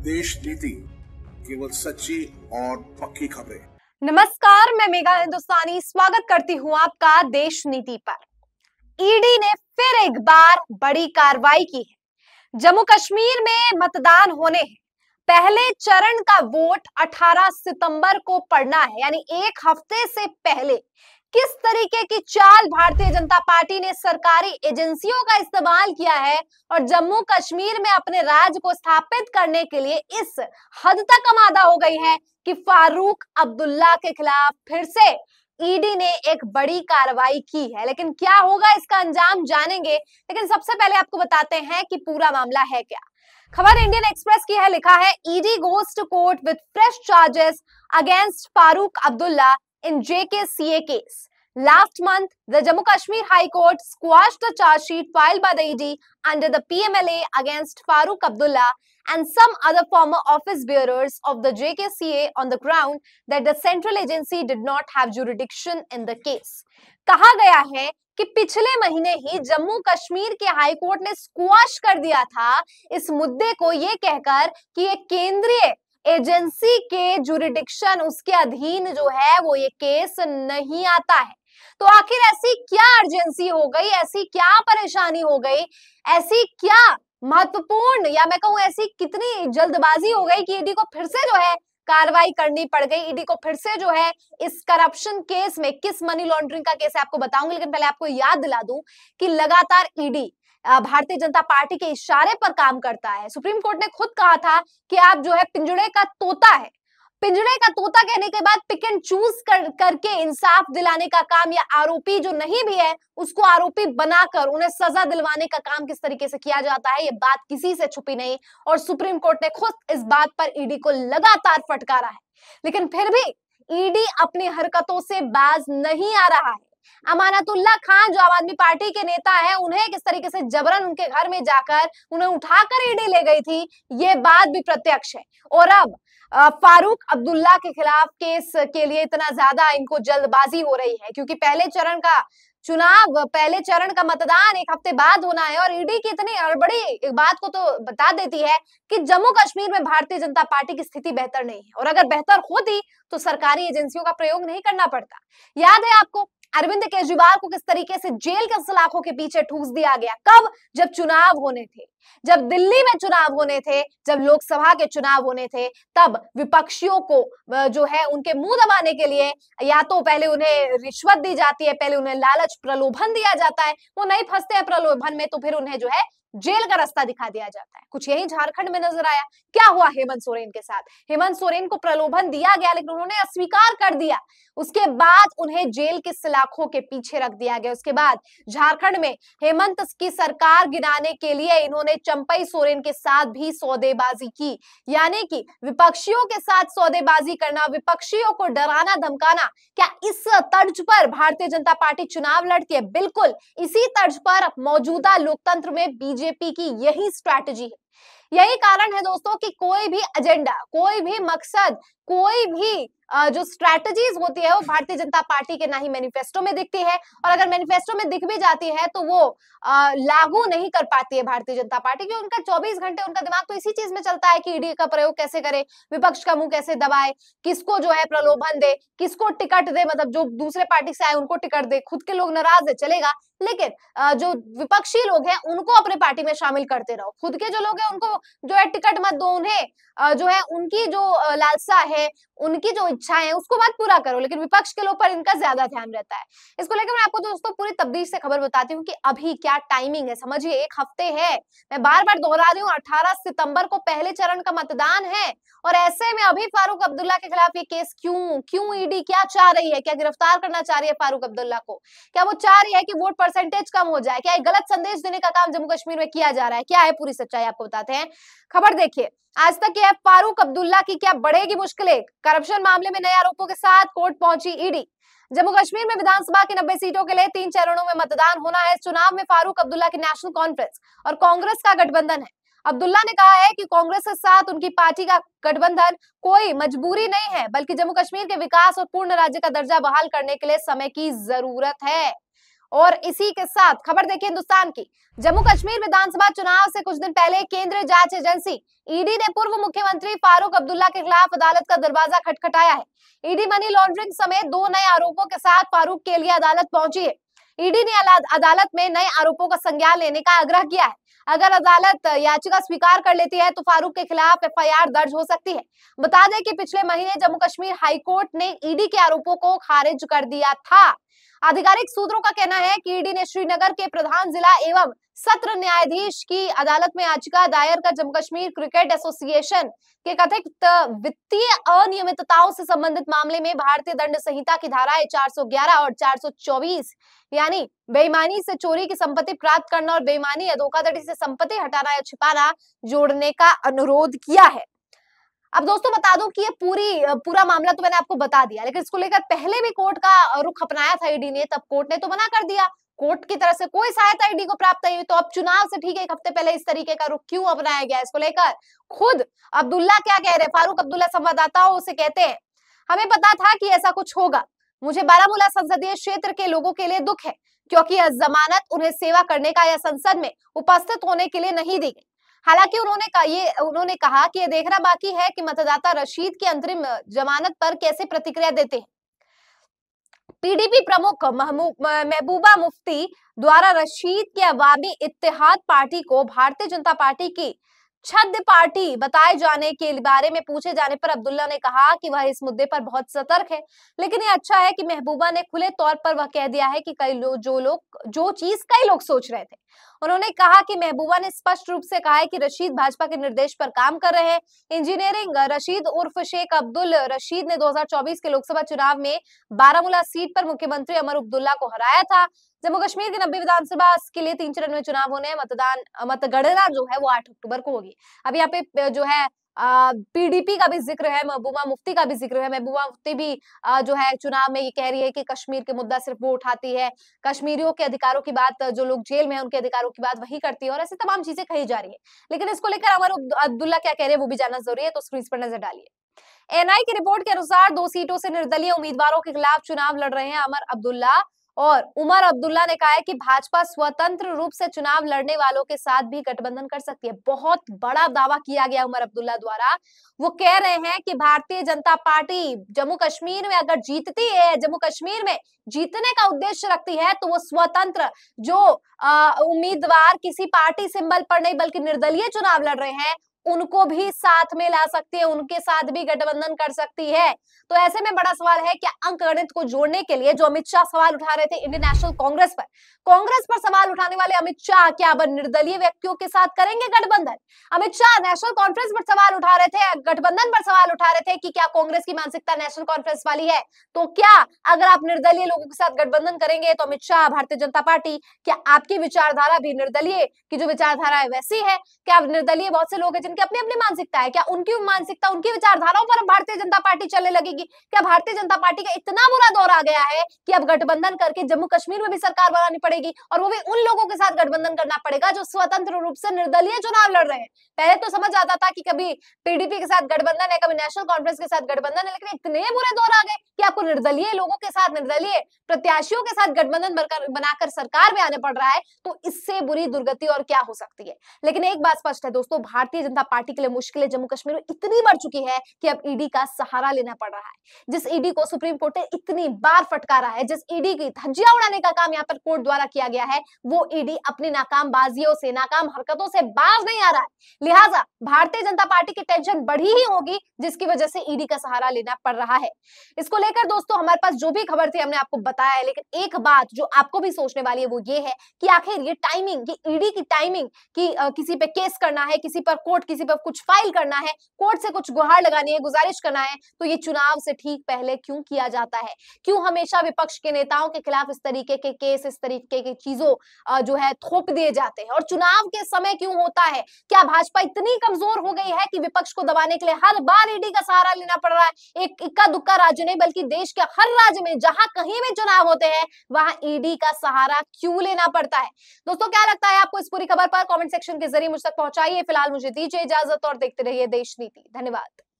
देश नीति केवल सच्ची और पक्की खबरें। नमस्कार, मैं मेगा हिंदुस्तानी। स्वागत करती हूँ आपका देश नीति पर। ईडी ने फिर एक बार बड़ी कार्रवाई की है। जम्मू कश्मीर में मतदान होने हैं। पहले चरण का वोट 18 सितंबर को पड़ना है, यानी एक हफ़्ते से पहले। किस तरीके की चाल भारतीय जनता पार्टी ने सरकारी एजेंसियों का इस्तेमाल किया है और जम्मू कश्मीर में अपने राज्य को स्थापित करने के लिए इस हद तक आमादा हो गई है कि फारूक अब्दुल्ला के खिलाफ फिर से ईडी ने एक बड़ी कार्रवाई की है लेकिन क्या होगा, इसका अंजाम जानेंगे, लेकिन सबसे पहले आपको बताते हैं कि पूरा मामला है क्या खबर इंडियन एक्सप्रेस की है, लिखा है, ED goes to court with fresh charges against Farooq Abdullah in JKCA case. Last month, the Jammu Kashmir High Court squashed the charge sheet filed by the ED under the PMLA against Farooq Abdullah and some other former office bearers of the JKCA on the ground that the central agency did not have jurisdiction in the case. कहा गया है कि पिछले महीने ही जम्मू कश्मीर के high court ने squash कर दिया था इस मुद्दे को ये कहकर कि एक केंद्रीय एजेंसी के जुरिडिक्शन उसके अधीन जो है वो ये केस नहीं आता है तो आखिर ऐसी क्या अर्जेंसी हो गई? ऐसी क्या परेशानी हो गई? ऐसी क्या महत्वपूर्ण, या मैं कहूँ ऐसी कितनी जल्दबाजी हो गई कि ईडी को फिर से जो है कार्रवाई करनी पड़ गई? ईडी को फिर से जो है इस करप्शन केस में किस मनी लॉन्ड्रिंग का केस है आपको बताऊँगी, लेकिन पहले आपको याद दिला दूँ कि लगातार ईडी भारतीय जनता पार्टी के इशारे पर काम करता है। सुप्रीम कोर्ट ने खुद कहा था कि आप जो है पिंजड़े का तोता है। पिंजड़े का तोता कहने के बाद पिक एंड चूज़ कर, करके इंसाफ दिलाने का काम या आरोपी जो नहीं भी है, उसको आरोपी बनाकर उन्हें सजा दिलवाने का काम किस तरीके से किया जाता है, ये बात किसी से छुपी नहीं। और सुप्रीम कोर्ट ने खुद इस बात पर ईडी को लगातार फटकारा है। लेकिन फिर भी ईडी अपनी हरकतों से बाज नहीं आ रहा है। अमानतुल्ला खान, जो आम आदमी पार्टी के नेता है, उन्हें किस तरीके से जबरन उनके घर में जाकर उन्हें उठाकर ईडी ले गई थी, ये बात भी प्रत्यक्ष है। और अब फारूक अब्दुल्ला के खिलाफ केस के लिए इतना ज़्यादा इनको जल्दबाजी हो रही है, क्योंकि पहले चरण का चुनाव, पहले चरण का मतदान एक हफ़्ते बाद होना है, और ईडी की इतनी अड़बड़ी बात को तो बता देती है कि जम्मू कश्मीर में भारतीय जनता पार्टी की स्थिति बेहतर नहीं है। और अगर बेहतर होती तो सरकारी एजेंसियों का प्रयोग नहीं करना पड़ता। याद है आपको अरविंद केजरीवाल को किस तरीके से जेल के सलाखों के पीछे ठूस दिया गया? कब? जब चुनाव होने थे। जब दिल्ली में चुनाव होने थे, जब लोकसभा के चुनाव होने थे, तब विपक्षियों को जो है, उनके मुँह दबाने के लिए या तो पहले उन्हें रिश्वत दी जाती है, पहले उन्हें लालच प्रलोभन दिया जाता है। वो नहीं फंसते हैं प्रलोभन में तो फिर उन्हें जो है जेल का रास्ता दिखा दिया जाता है। कुछ यही झारखंड में नज़र आया। क्या हुआ हेमंत सोरेन के साथ? हेमंत सोरेन को प्रलोभन दिया गया, लेकिन उन्होंने अस्वीकार कर दिया। उसके बाद उन्हें जेल के सलाखों के पीछे रख दिया गया। उसके बाद झारखंड में हेमंत की सरकार गिराने के लिए इन्होंने चंपई सोरेन के साथ भी सौदेबाजी की। यानी कि विपक्षियों के साथ सौदेबाजी करना, विपक्षियों को डराना, धमकाना, क्या इस तर्ज पर भारतीय जनता पार्टी चुनाव लड़ती है? बिल्कुल, इसी तर्ज पर मौजूदा लोकतंत्र में बीजेपी की यही स्ट्रैटेजी है। यही कारण है दोस्तों कि कोई भी एजेंडा कोई भी मकसद, कोई भी जो स्ट्रैटेजीज होती है वो भारतीय जनता पार्टी के ना ही मैनिफेस्टो में दिखती है और अगर मैनिफेस्टो में दिख भी जाती है तो वो लागू नहीं कर पाती है भारतीय जनता पार्टी क्योंकि उनका 24 घंटे उनका दिमाग तो इसी चीज़ में चलता है कि ईडी का प्रयोग कैसे करे, विपक्ष का मुँह कैसे दबाए, किसको जो है प्रलोभन दे, किसको टिकट दे मतलब जो दूसरे पार्टी से आए उनको टिकट दे, खुद के लोग नाराज़ है, चलेगा। लेकिन जो विपक्षी लोग हैं, उनको अपने पार्टी में शामिल करते रहो। खुद के जो लोग हैं, उनको जो है टिकट मत दो उन्हें। जो है उनकी जो लालसा है, उनकी जो इच्छा है, उसको मत पूरा करो। लेकिन विपक्ष के लोग पर इनका ज़्यादा ध्यान रहता है। इसको लेकर मैं आपको दोस्तों पूरी तब्दील से खबर बताती हूँ कि अभी क्या टाइमिंग है। समझिए, एक हफ़्ते है। मैं बार बार दोहरा रही हूँ, अठारह सितंबर को पहले चरण का मतदान है। और ऐसे में अभी फारूक अब्दुल्ला के खिलाफ ये केस क्यों क्यों ईडी क्या चाह रही है? क्या गिरफ़्तार करना चाह रही है फारूक अब्दुल्ला को? क्या वो चाह रही है कि वोट परसेंटेज कम हो जाए, क्या गलत संदेश देने का काम जम्मू कश्मीर में किया जा रहा है? क्या है पूरी सच्चाई आपको बताते हैं? खबर देखिए, आज तक यह फारूक अब्दुल्ला की क्या बढ़ेगी मुश्किलें? करप्शन मामले में नए आरोपों के साथ कोर्ट पहुँची ईडी। जम्मू कश्मीर में विधानसभा की नब्बे सीटों के लिए तीन चरणों में मतदान होना है। चुनाव में फारूक अब्दुल्ला की नेशनल कॉन्फ्रेंस और कांग्रेस का गठबंधन है। अब्दुल्ला ने कहा है कि कांग्रेस के साथ उनकी पार्टी का गठबंधन कोई मजबूरी नहीं है, बल्कि जम्मू कश्मीर के विकास और पूर्ण राज्य का दर्जा बहाल करने के लिए समय की ज़रूरत है। और इसी के साथ खबर देखिए हिंदुस्तान की। जम्मू कश्मीर विधानसभा चुनाव से कुछ दिन पहले केंद्रीय जाँच एजेंसी ईडी ने पूर्व मुख्यमंत्री फारूक अब्दुल्ला के खिलाफ अदालत का दरवाज़ा खटखटाया है। ईडी मनी लॉन्ड्रिंग समेत दो नए आरोपों के साथ फारूक के लिए अदालत पहुँची है। ईडी ने अदालत में नए आरोपों का संज्ञान लेने का आग्रह किया है। अगर अदालत याचिका स्वीकार कर लेती है तो फारूक के खिलाफ एफआईआर दर्ज हो सकती है। बता दें कि पिछले महीने जम्मू कश्मीर हाईकोर्ट ने ईडी के आरोपों को खारिज कर दिया था। आधिकारिक सूत्रों का कहना है कि ईडी ने श्रीनगर के प्रधान जिला एवं सत्र न्यायाधीश की अदालत में याचिका दायर कर जम्मू कश्मीर क्रिकेट एसोसिएशन के कथित वित्तीय अनियमितताओं से संबंधित मामले में भारतीय दंड संहिता की धाराएँ 411 और 424 यानी बेईमानी से चोरी की संपत्ति प्राप्त करना और बेईमानी या धोखाधड़ी से संपत्ति हटाना या छिपाना जोड़ने का अनुरोध किया है। अब दोस्तों बता दूँ कि ये पूरी, पूरा मामला तो मैंने आपको बता दिया, लेकिन इसको लेकर पहले भी कोर्ट का रुख अपनाया था ईडी ने, तब कोर्ट ने तो मना कर दिया। कोर्ट की तरफ़ से कोई सहायता ईडी को प्राप्त नहीं हुई तो अब चुनाव से ठीक है, एक हफ़्ते पहले इस तरीके का रुख क्यों अपनाया गया इसको लेकर? खुद अब्दुल्ला क्या कह रहे फारूक अब्दुल्ला संवाददाताओं से कहते हैं, हमें पता था कि ऐसा कुछ होगा। मुझे बारामूला संसदीय क्षेत्र के लोगों के लिए दुख है, क्योंकि यह जमानत उन्हें सेवा करने का या संसद में उपस्थित होने के लिए नहीं दी गई। हालाँकि उन्होंने कहा, ये, उन्होंने कहा कि ये देखना बाकी है कि मतदाता रशीद की अंतरिम जमानत पर कैसे प्रतिक्रिया देते हैं। पीडीपी प्रमुख महबूबा मुफ्ती द्वारा रशीद के अवामी इतिहाद पार्टी को भारतीय जनता पार्टी की छद पार्टी बताए जाने के बारे में पूछे जाने पर अब्दुल्ला ने कहा कि वह इस मुद्दे पर बहुत सतर्क है। लेकिन ये अच्छा है कि महबूबा ने खुले तौर पर वह कह दिया है कि कई लोग जो लोग, जो चीज़ कई लोग सोच रहे थे। उन्होंने कहा कि महबूबा ने स्पष्ट रूप से कहा है कि रशीद भाजपा के निर्देश पर काम कर रहे हैं। इंजीनियरिंग रशीद उर्फ़ शेख अब्दुल रशीद ने 2024 के लोकसभा चुनाव में बारामूला सीट पर मुख्यमंत्री अमर अब्दुल्ला को हराया था। जम्मू कश्मीर के नब्बे विधानसभा के लिए तीन चरण में चुनाव होने मतदान मतगणना जो है वो आठ अक्टूबर को होगी। अब यहाँ पे जो है पीडीपी का भी ज़िक्र है महबूबा मुफ्ती का भी ज़िक्र है। महबूबा मुफ्ती भी आ, जो है चुनाव में ये कह रही है कि कश्मीर के मुद्दा सिर्फ़ वो उठाती है। कश्मीरियों के अधिकारों की बात जो लोग जेल में है उनके अधिकारों की बात वही करती है और ऐसी तमाम चीज़ें कही जा रही है। लेकिन इसको लेकर अमर अब्दुल्ला क्या कह रहे हैं वो भी जानना ज़रूरी है तो स्क्रीन पर नज़र डालिए। एनआई की रिपोर्ट के अनुसार दो सीटों से निर्दलीय उम्मीदवारों के खिलाफ चुनाव लड़ रहे हैं अमर अब्दुल्ला। और उमर अब्दुल्ला ने कहा है कि भाजपा स्वतंत्र रूप से चुनाव लड़ने वालों के साथ भी गठबंधन कर सकती है। बहुत बड़ा दावा किया गया उमर अब्दुल्ला द्वारा। वो कह रहे हैं कि भारतीय जनता पार्टी जम्मू कश्मीर में अगर जीतती है, जम्मू कश्मीर में जीतने का उद्देश्य रखती है तो वो स्वतंत्र, जो उम्मीदवार किसी पार्टी सिंबल पर नहीं, बल्कि निर्दलीय चुनाव लड़ रहे हैं उनको भी साथ में ला सकती है, उनके साथ भी गठबंधन कर सकती है। तो ऐसे में बड़ा सवाल है कि अंक गणित को जोड़ने के लिए जो अमित शाह सवाल उठा रहे थे इंडियन नेशनल कांग्रेस पर कांग्रेस पर सवाल उठाने वाले अमित शाह क्या अब निर्दलीय व्यक्तियों के साथ करेंगे गठबंधन? अमित शाह नेशनल कॉन्फ्रेंस पर सवाल उठा रहे थे, गठबंधन पर सवाल उठा रहे थे कि क्या कांग्रेस की मानसिकता नेशनल कॉन्फ्रेंस वाली है? तो क्या अगर आप निर्दलीय लोगों के साथ गठबंधन करेंगे तो अमित शाह, भारतीय जनता पार्टी, क्या आपकी विचारधारा भी निर्दलीय, की जो विचारधारा है वैसी है? क्या निर्दलीय बहुत से लोग हैं जिनकी अपनी अपनी मानसिकता है, क्या उनकी मानसिकता, उनकी विचारधाराओं पर भारतीय जनता पार्टी चलने लगेगी? क्या भारतीय जनता पार्टी का इतना बुरा दौर आ गया है कि अब गठबंधन करके जम्मू कश्मीर में भी सरकार बनानी पड़ेगी और वो भी उन लोगों के साथ गठबंधन करना पड़ेगा जो स्वतंत्र रूप से निर्दलीय चुनाव लड़ रहे हैं? पहले तो समझ आता था कि कभी पीडीपी के साथ गठबंधन है, कभी नेशनल कॉन्फ्रेंस के साथ गठबंधन है, लेकिन इतने बुरे दौर आ गए कि आपको निर्दलीय लोगों के साथ, निर्दलीय प्रत्याशियों के साथ गठबंधन बनाकर सरकार में आने पड़ रहा है तो इससे बुरी दुर्गति और क्या हो सकती है? लेकिन एक बात स्पष्ट है दोस्तों, भारतीय जनता पार्टी के लिए मुश्किलें जम्मू कश्मीर में इतनी बढ़ चुकी है कि अब ईडी का सहारा लेना पड़ रहा है। जिस ईडी को सुप्रीम कोर्ट ने इतनी बार फटकारा है, जिस ईडी की धज्जिया उड़ाने का काम यहाँ पर कोर्ट द्वारा किया गया है, वो ईडी अपनी नाकाम बाजियों से, नाकाम हरकतों से बाज नहीं आ रहा है। लिहाजा भारतीय जनता पार्टी की टेंशन बढ़ी ही होगी, जिसकी वजह से ईडी का सहारा लेना पड़ रहा है। इसको लेकर दोस्तों, हमारे पास जो भी खबर थी, हमने आपको बताया है, लेकिन एक बात जो आपको भी सोचने वाली है, वो ये है कि आखिर ये टाइमिंग की ईडी की टाइमिंग की किसी पे केस करना है, किसी पर कोर्ट किसी पर कुछ फ़ाइल करना है कोर्ट से कुछ गुहार लगानी है, गुजारिश करना है तो ये चुनाव से ठीक पहले क्यों किया जाता है? क्यों हमेशा विपक्ष के नेताओं के खिलाफ इस तरीके के केस इस तरीके की चीज़ों जो है, थोप दिए जाते हैं? और चुनाव के समय क्यों होता है? क्या भाजपा इतनी कमज़ोर हो गई है कि विपक्ष को दबाने के लिए हर बार ईडी का सहारा लेना पड़ रहा है? एक इक्का दुक्का राज्य नहीं बल्कि देश के हर राज्य में जहाँ कहीं भी चुनाव होते हैं, वहाँ ईडी का सहारा क्यों लेना पड़ता है? दोस्तों, क्या लगता है आपको इस पूरी खबर पर? कॉमेंट सेक्शन के ज़रिए मुझ तक पहुंचाइए। फ़िलहाल मुझे दीजिए इजाज़त और देखते रहिए देश नीति। धन्यवाद।